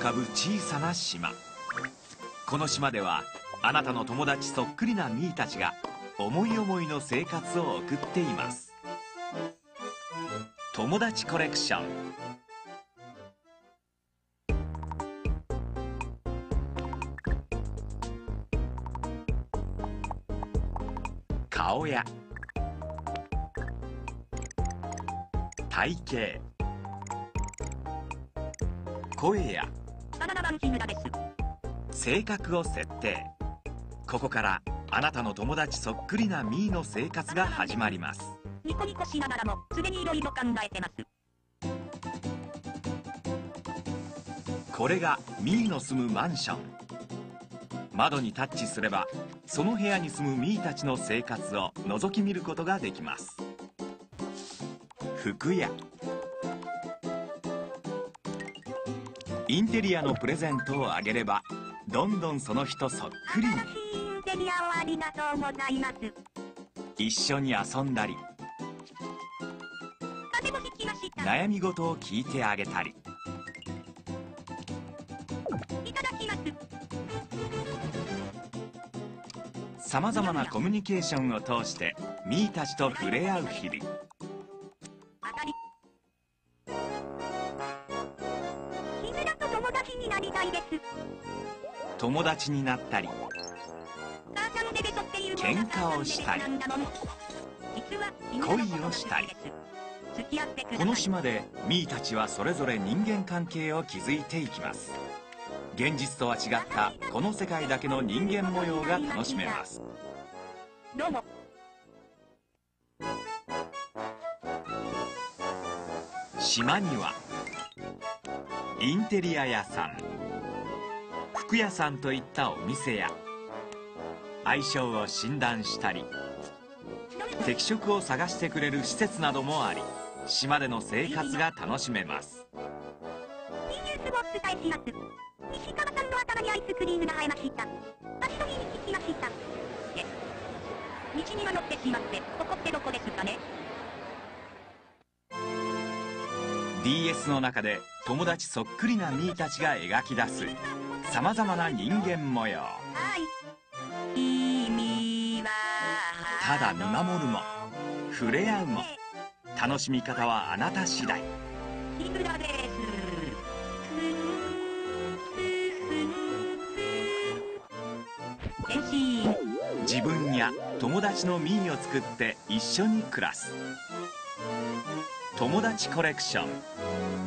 かぶ小さな島。この島ではあなたの友達そっくりなミーたちが思い思いの生活を送っています。友達コレクション。顔や体型声や性格を設定。ここからあなたの友達そっくりなミーの生活が始まります。ニコニコしながらも、すでに色々考えてます。これがミーの住むマンション。窓にタッチすればその部屋に住むミーたちの生活を覗き見ることができます。服やインテリアのプレゼントをあげればどんどんその人そっくりに新しいインテリアをありがとうございます。一緒に遊んだり。悩み事を聞いてあげたりいただきます。さまざまなコミュニケーションを通してミーたちと触れ合う日々友達になりたいです。友達になったり母ちゃんベベソっていう喧嘩をしたり恋をしたり。この島でミーたちはそれぞれ人間関係を築いていきます。現実とは違ったこの世界だけの人間模様が楽しめます。どうも。島にはインテリア屋さん。服屋さんといったお店や相性を診断したり適職を探してくれる施設などもあり島での生活が楽しめます。T ニュースをお伝えします。西川さんの頭にアイスクリームが生えました。足取りに聞きました。え道に迷ってしまってここってどこですかね。DS の中で友達そっくりなミーたちが描き出すさまざまな人間模様。ただ見守るも触れ合うも楽しみ方はあなた次第。自分や友達のミーを作って一緒に暮らす友達コレクション。